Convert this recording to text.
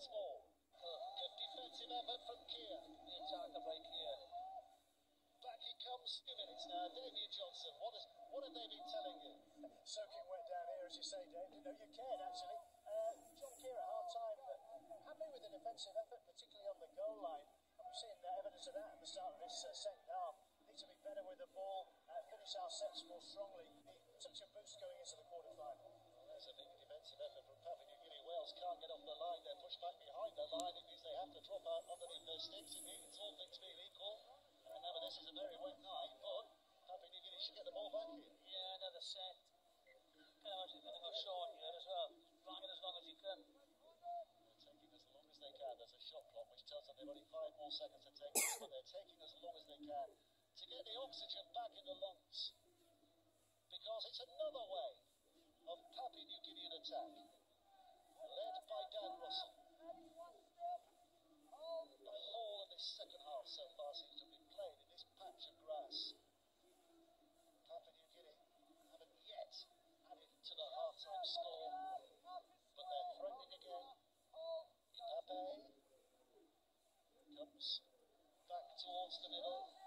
once more. Good defensive effort from Kier. The attacker by Kier. Back he comes. Two minutes now. David Johnson. What, is, what have they been telling you? Soaking wet down here, as you say, Dave. Didn't know you cared, actually. Uh, John Kear at half time, but happy with the defensive effort, particularly on the goal line. And we've seen uh, evidence of that at the start of this uh, second half. Need to be better with the ball, uh, finish our sets more strongly. Need such a boost going into the quarter final. There's a big defensive effort from Papua Wales can't get off the line. They're pushed back behind the line. It means they have to drop out underneath their sticks. It means all things being equal. And remember, this is a very wet night, but Papua New Guinea should get the ball back here. Yeah, another set. Can imagine going to go short here as well. Bang it as long as you can. They're taking as long as they can. There's a shot clock which tells them they've only five more seconds to take this, but they're taking as long as they can to get the oxygen back in the lungs. Because it's another way of Papua New Guinean attack, back towards the middle.